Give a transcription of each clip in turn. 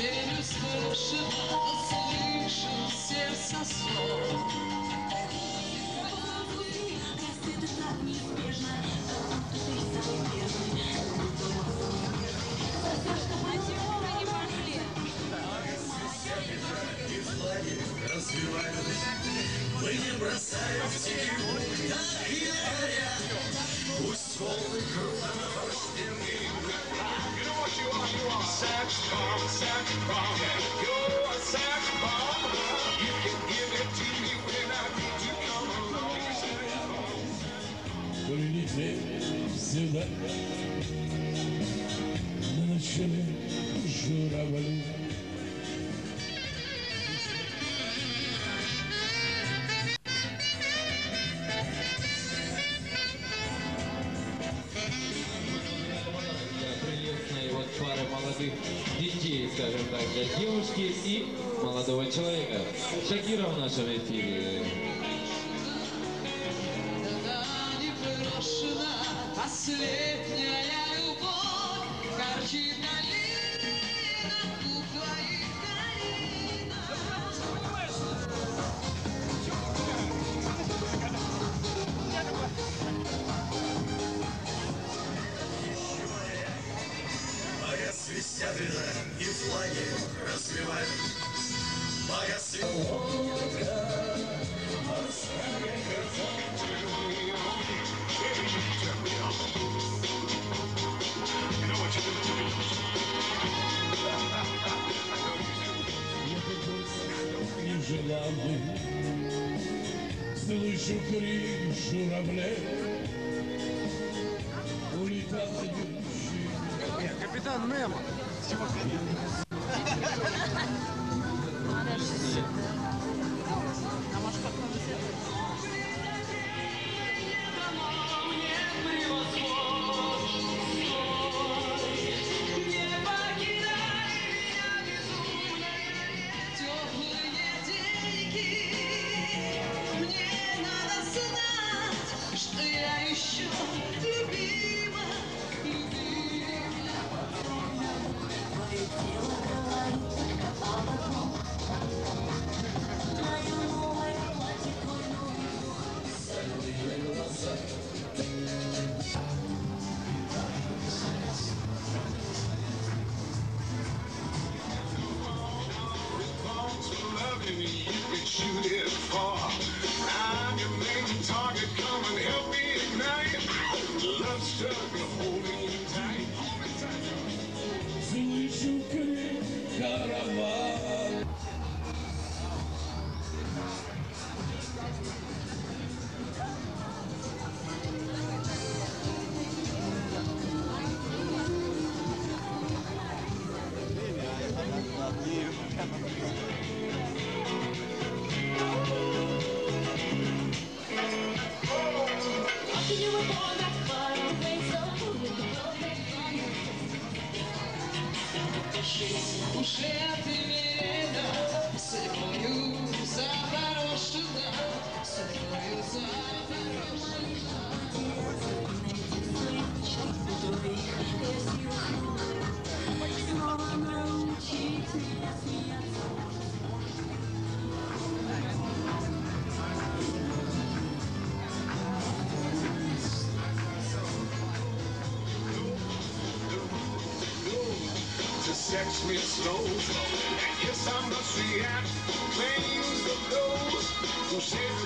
Теперь услышит, услышит сердце мы не бросаем всех. внимание девушки и молодого человека. Шакира в нашем эфире. Последний it slows. And yes, I must react. Claims of those who said.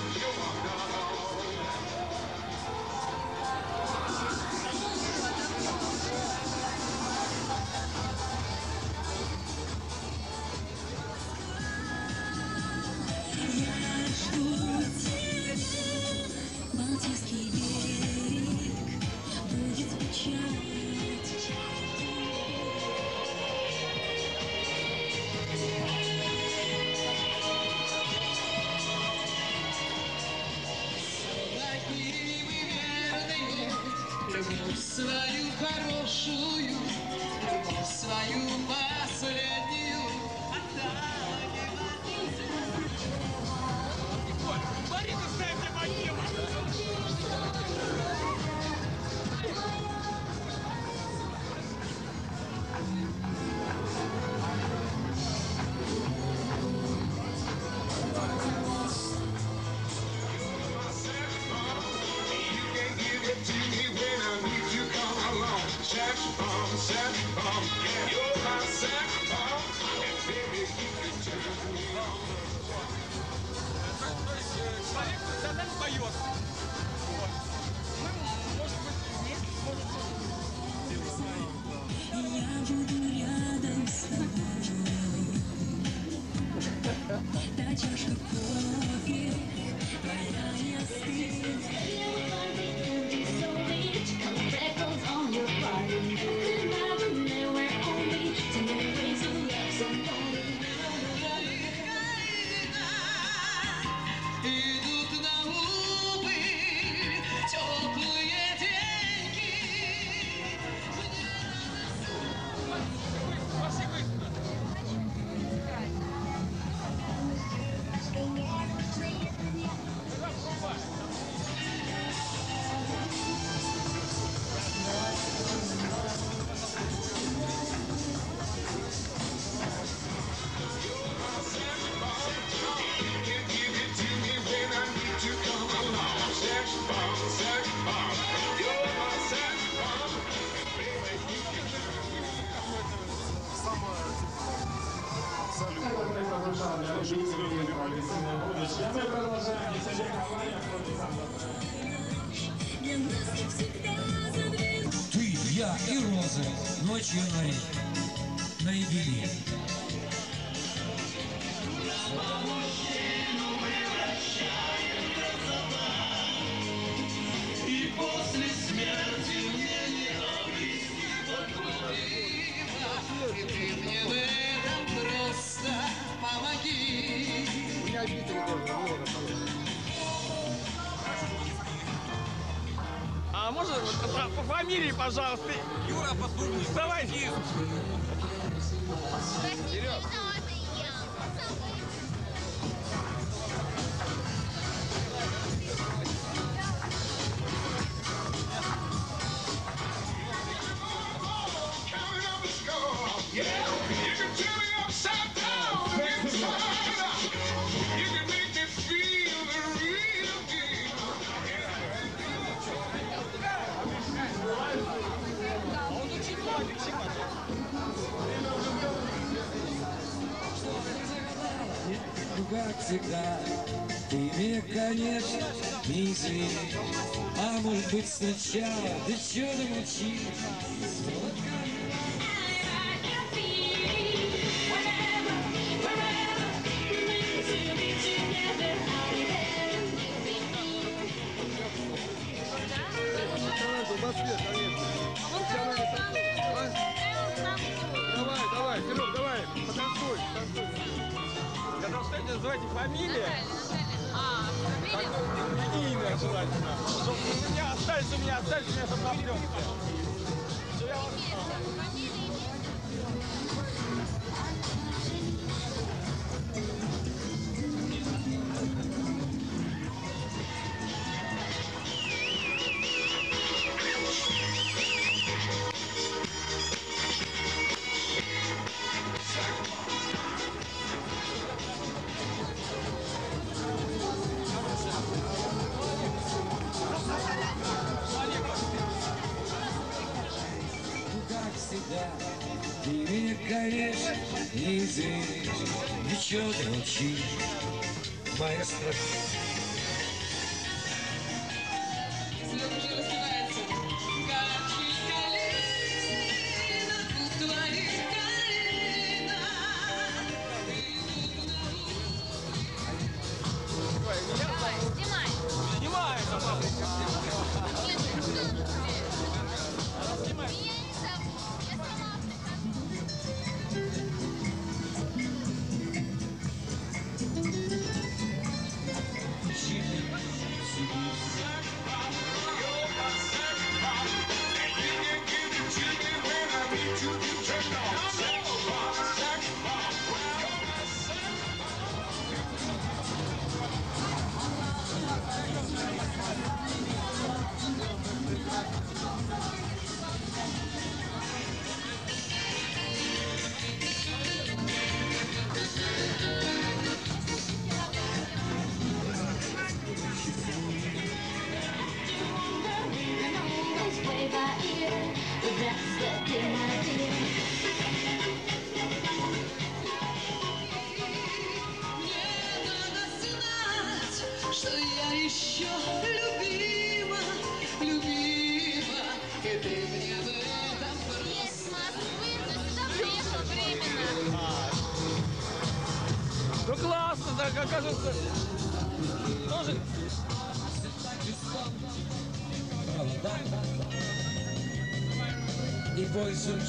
пожалуйста. Юра Поддубный. Давай. может быть сначала, да чё ты молчишь? Давай, давай, Серег, давай, потанцуй, танцуй. Я должна называть фамилия сюда. У меня остались, у меня остались, у меня заплатил. Maestras.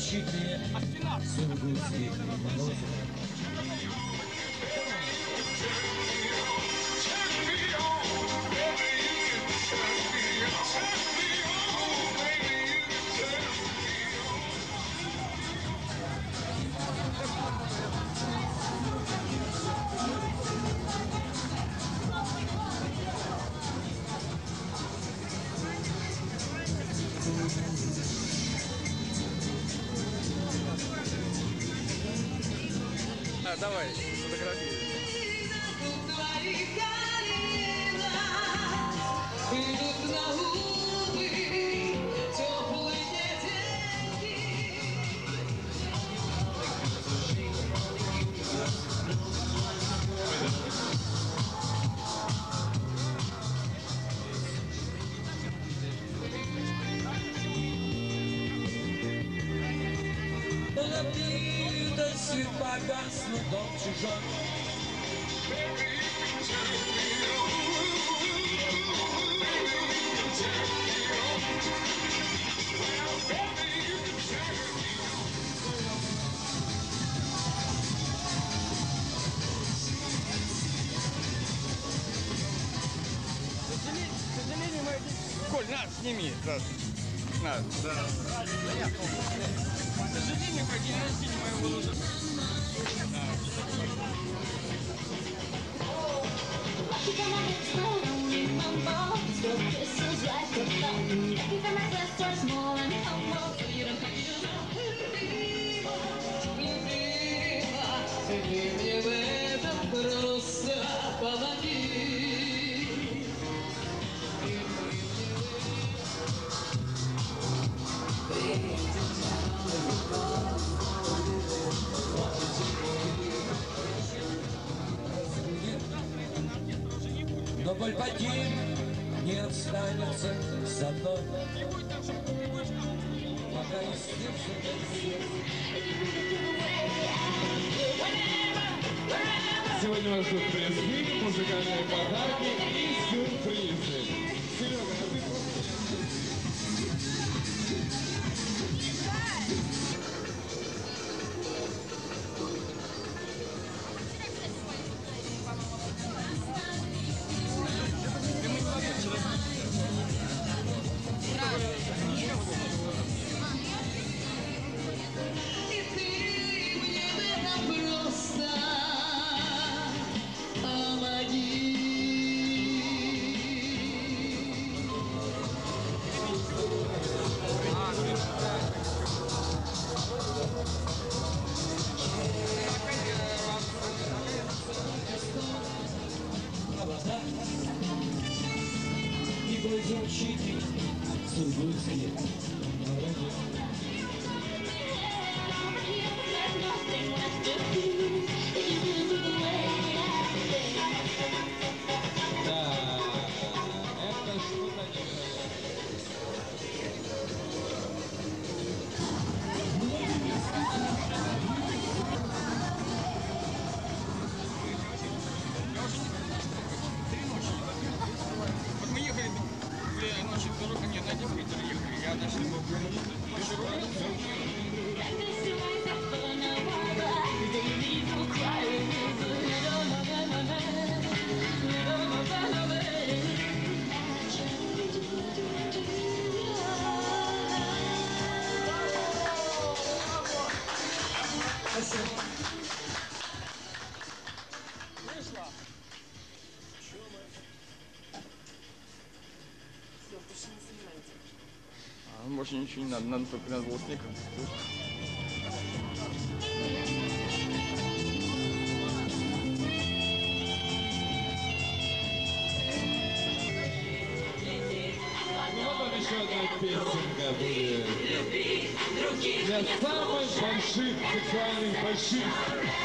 защиты давай. Сегодня вас ждут пресс-фильм, музыкальные подарки. Nothing was defeated. больше ничего не надо, надо только нас волосник. еще одна песенка будет. Для самых больших сексуальных больших.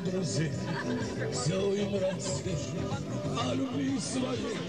Друзей, все им расскажу о любви своей.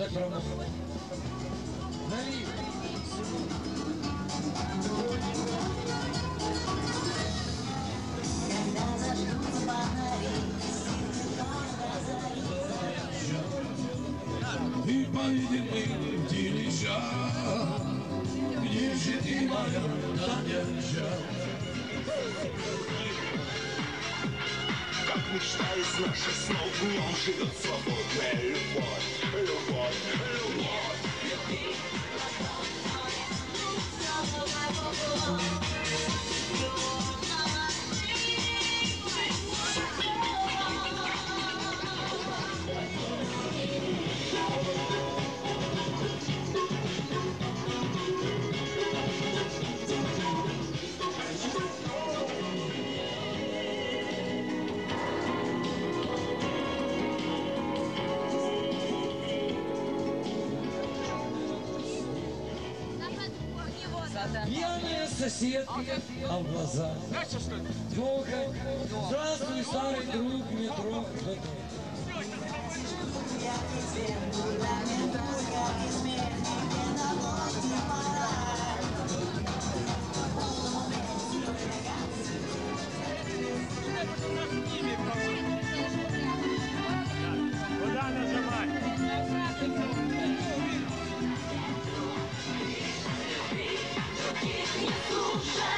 Я так Пьяная соседка, а в глазах Долго. Здравствуй, старый друг, метро. Куда shine.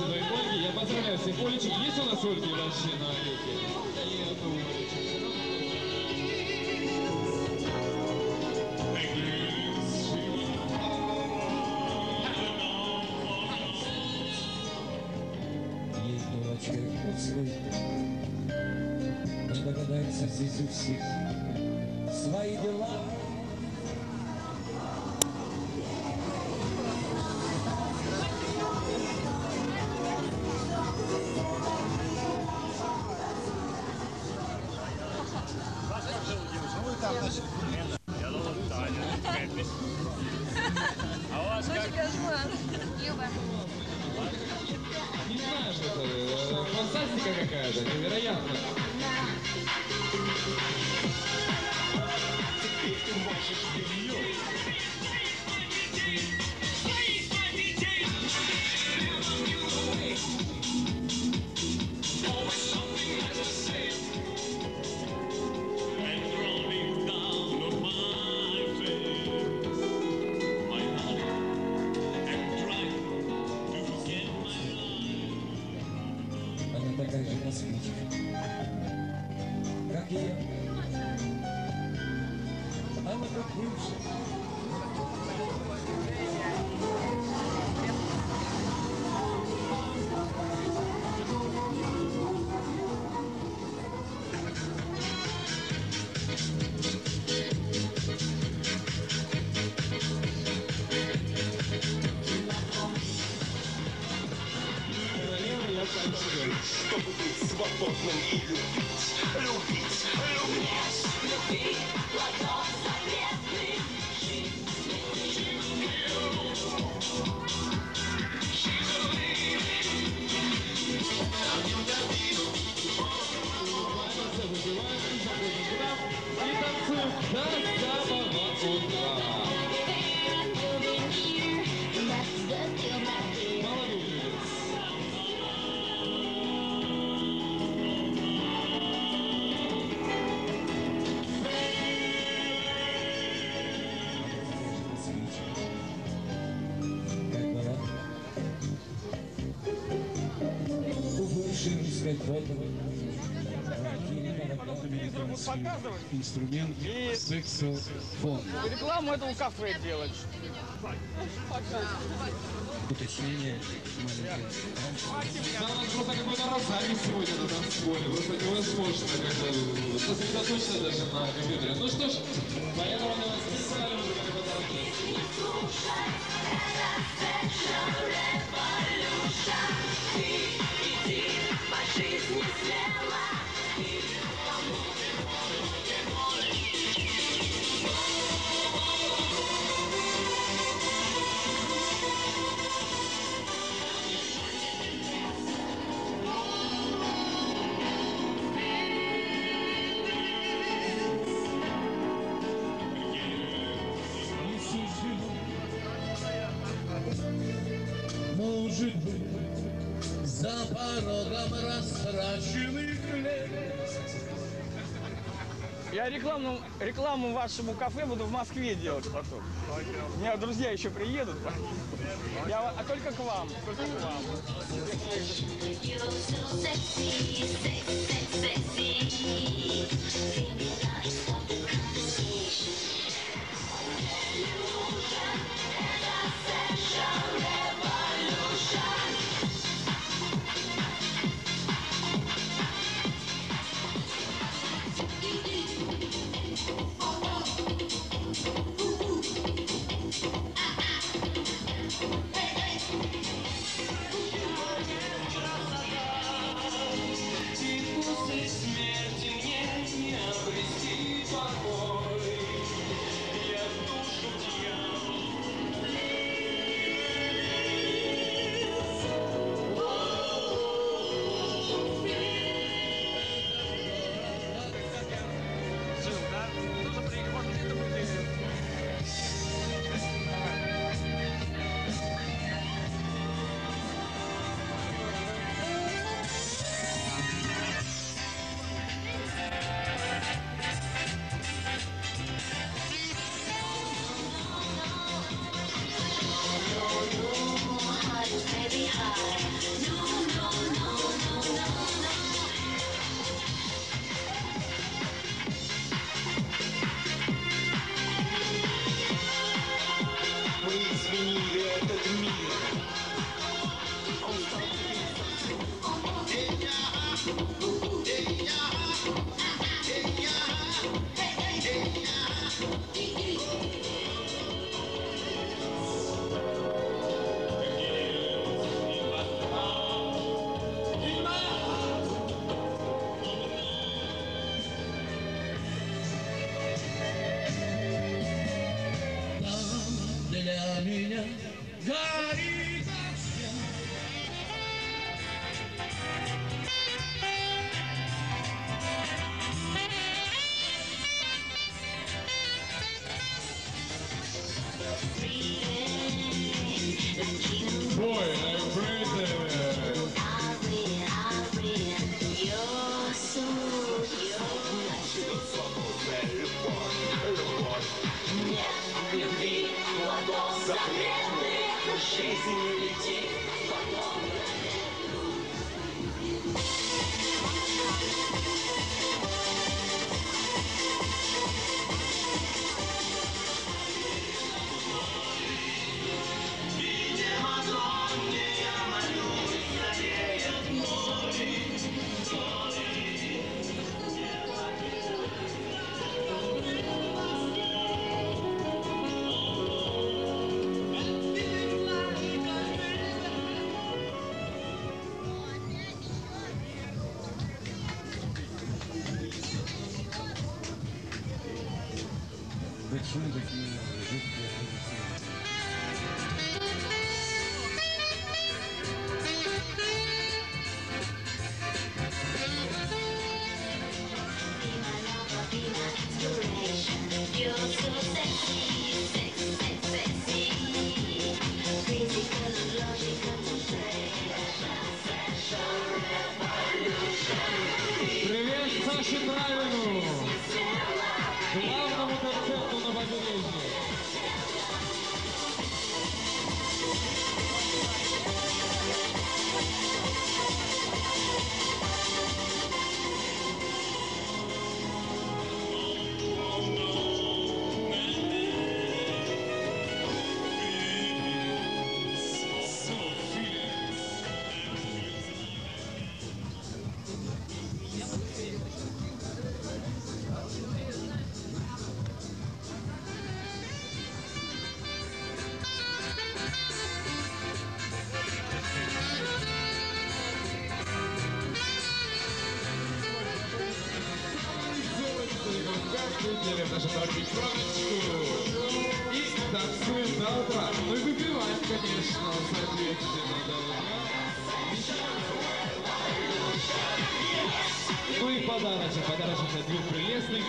Святой Ольги. Я поздравляю всех Олечек. Есть у нас Ольги вообще на Олеге? От свой. Он догадается здесь у всех свои дела. Инструмент саксофон. Рекламу этого кафе делать. Уточнение маленькое. Да, у нас просто какой-то розарий сегодня на танцполе. Просто невозможно как-то сосредоточиться даже на компьютере. Ну что ж, Я рекламу, рекламу вашему кафе буду в Москве делать потом. У меня друзья еще приедут. Я, а только к вам, только к вам. И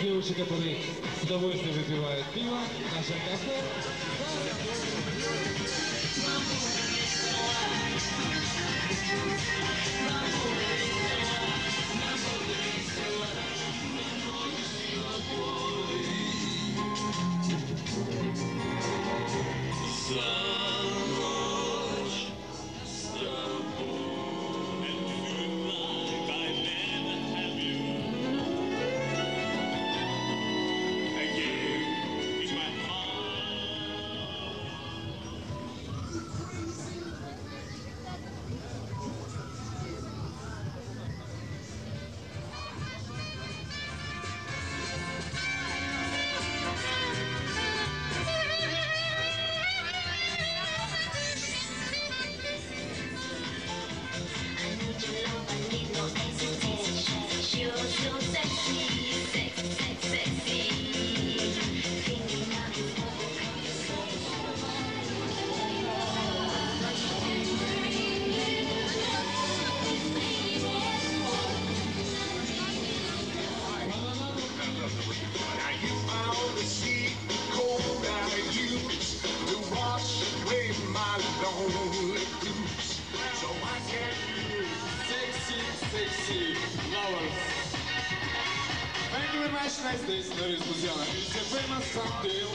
девушек, которые с удовольствием выпивают пиво в нашем кафе. You're someday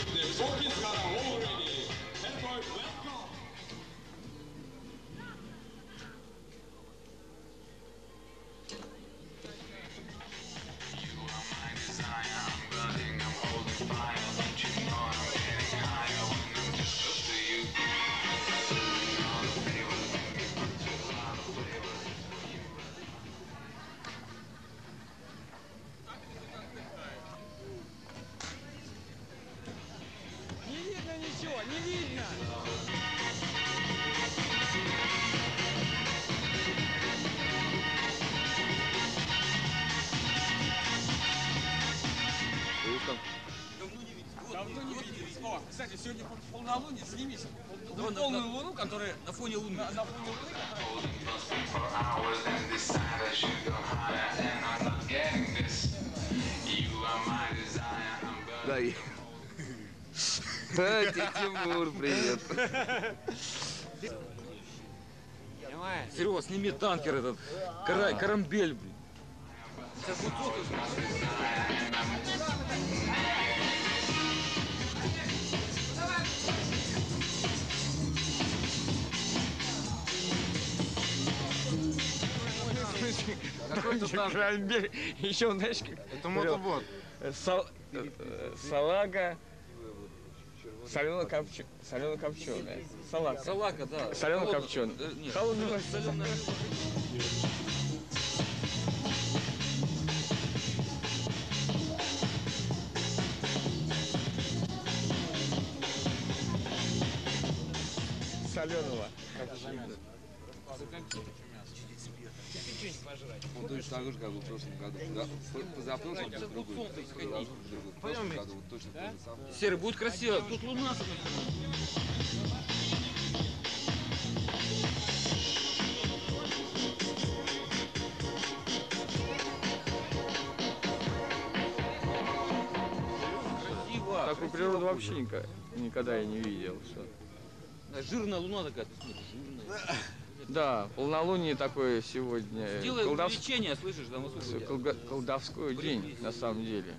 сегодня пол- полнолуние, снимись. Пол- полную луну, которая на фоне луны. На, на фоне луны, которая... Дай. А, тебе Тимур, привет. Серега, сними танкер этот, кара- карамбель, блин. Какой-то там... Карамбель, еще, знаешь, как... Это мотобот. Сал- э, э, салага, солено-копченая, солено-копченая, салака. Салака, да. Солено-копченая. Э. Холодная, соленая. Соленого. Он точно так же, как был в прошлом году. Позапрошлом другой. В прошлом вместе. году вот точно Да? то же самое. Серый, будет красиво. Тут луна. Такую природу вообще никогда, никогда я не видел. Что... Жирная луна такая, жирная. Да, полнолуние такое сегодня. Сделай колдов- увеличение, слышишь, сколько. колга- Колдовской день, на самом деле.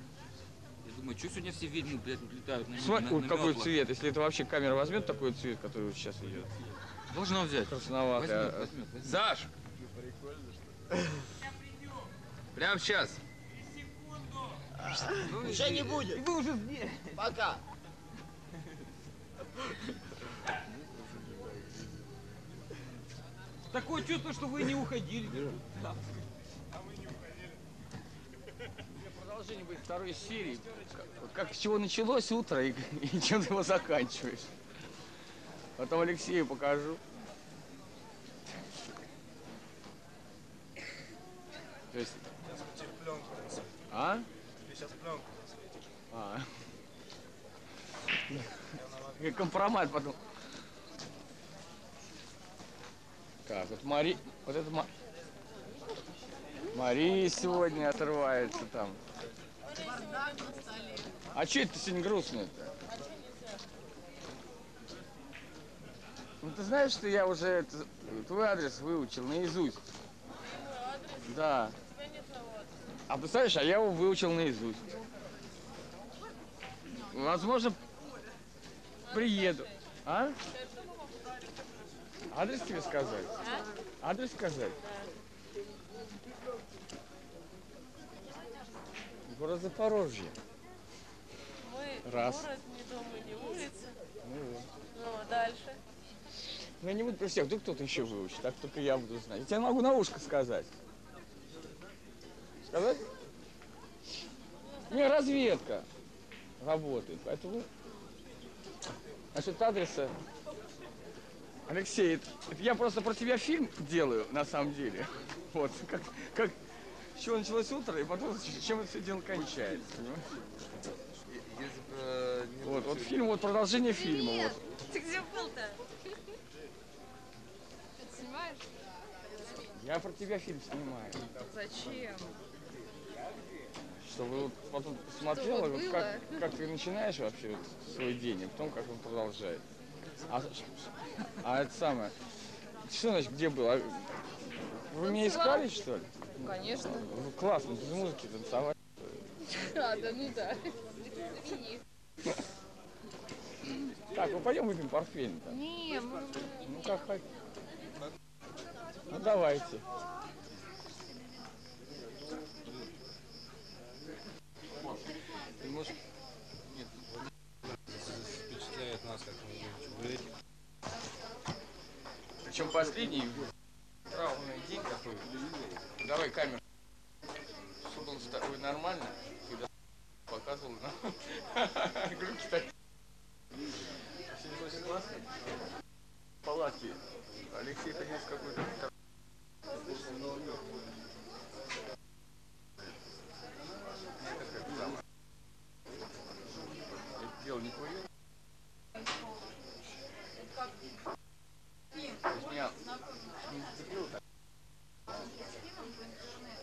Я думаю, что сегодня все ведьмы, блядь, летают на, Смотри, на, вот на какой метлах? цвет. Если это вообще камера возьмет такой цвет, который вот сейчас идет. Должна взять. Красноватый. Возьмет, а- возьмет, возьмет. Саш! Прямо сейчас. Уже не будет. Вы уже здесь. Пока. Такое чувство, что вы не уходили. Да. Продолжение будет второй серии. Как, как с чего началось утро и, и чем ты его заканчиваешь. Потом Алексею покажу. То есть... А? Сейчас пленку. А. Компромат потом. Так, вот Мари... Вот это Ма... Мария сегодня отрывается там. А че это ты сегодня грустная-то? Ну ты знаешь, что я уже это- твой адрес выучил наизусть? Да. А представляешь, а я его выучил наизусть. Возможно, приеду. А? Адрес тебе сказать? Адрес сказать? Город Запорожье. Мы Раз. город, не дом, и не улица. Ну вот. Ну, дальше. Ну, я не буду про всех, вдруг кто-то еще выучит, так только я буду знать. Я тебе могу на ушко сказать. Сказать? Не, разведка работает, поэтому... Насчет адреса... Алексей, это, это я просто про тебя фильм делаю, на самом деле. Вот, как, как с чего началось утро, и потом чем это все дело кончается, понимаешь? Если бы не Вот, вот фильм, вот продолжение фильма, вот. Ты где был-то? Ты снимаешь? Я про тебя фильм снимаю. Зачем? Чтобы вот потом смотрела, вот вот было? как, как ты начинаешь вообще вот свой день, а потом как он продолжает. А, а это самое. Что значит, где был? А Вы меня искали, что ли? Конечно. Ну, классно, без музыки танцевать. А, да ну да. Так, ну пойдем выпьем портфель. Не, мы... Ну как хоть. Ну давайте. Ты можешь... Впечатляет нас, как мы будем говорить. Причем последний травмный день такой. Давай камеру. Он с тобой нормально, когда показывал нам. Руки так. Палатке. Алексей с какой-то... Это дело не твое. То есть меня не зацепило так.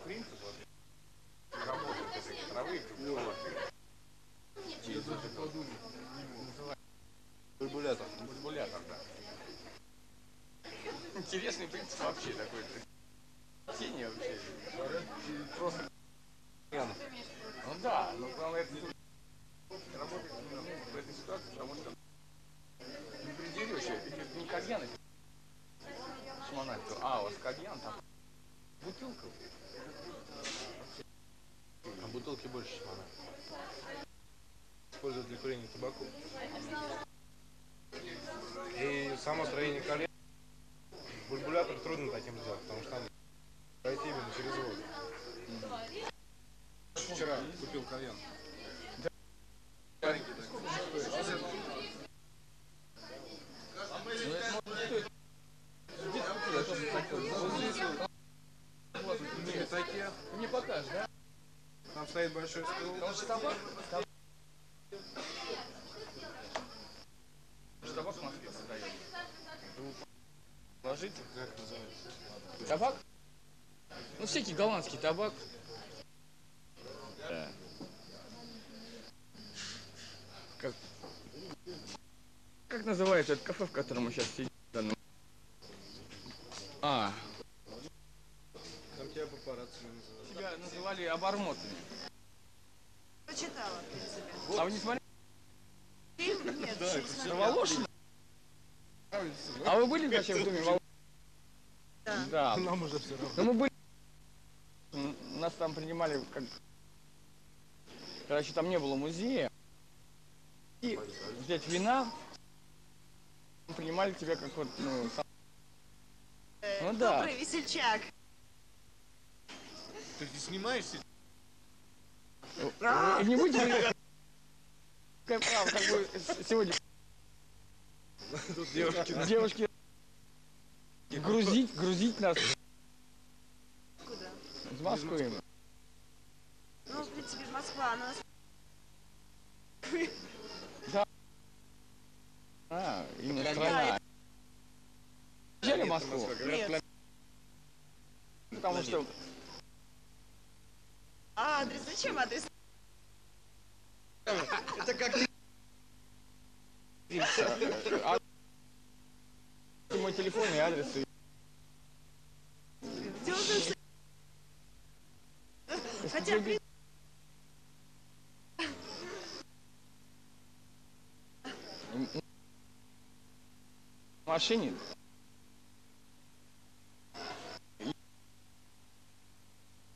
Принцип вот работы вот этой травы в палатке. Через вот это вот называется Бульбулятор. бульбулятор, да. Интересный принцип вообще такой. Тени вообще. Просто. Ну да, но главное это работает именно в этой ситуации, потому что не придерешься, это не кальян, это шмонать, а, у вас кальян, там бутылка. А бутылки больше шмана используют для курения табаку. И само строение колен, бульбулятор трудно таким сделать, потому что там пройти именно через воду. Вчера купил кальян. Маленький такой. Не покажешь, да? Там стоит большой стол. Потому что табак? Табак в Москве продает. Положите. Как называется? Табак? Ну, всякий голландский табак. Да. Как, как называется это кафе, в котором мы сейчас сидим? А, Там тебя папарацци называют. тебя называли обормотами. Прочитала, в принципе. А вы не смотрели? Фильм? Нет, Да, не. Волошина? А вы были вообще в доме Волошина? Да. Да. Нам уже все равно. Ну мы были. Нас там принимали как. Еще там не было музея. И взять вина. Принимали тебя как вот, ну, сам- Э, Ну да. Добрый весельчак. Ты не снимаешься? Вы не будете как правда, как бы сегодня Тут девушки. девушки грузить, грузить нас Куда? из Москвы. Ну, в принципе, Москва, она нас... Да. А, именно Да, страна. Взяли Москву? Нет. Потому что А, адрес? Зачем адрес? Это как а, мой телефон и адрес. Хотя, В машине.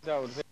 Да, вот за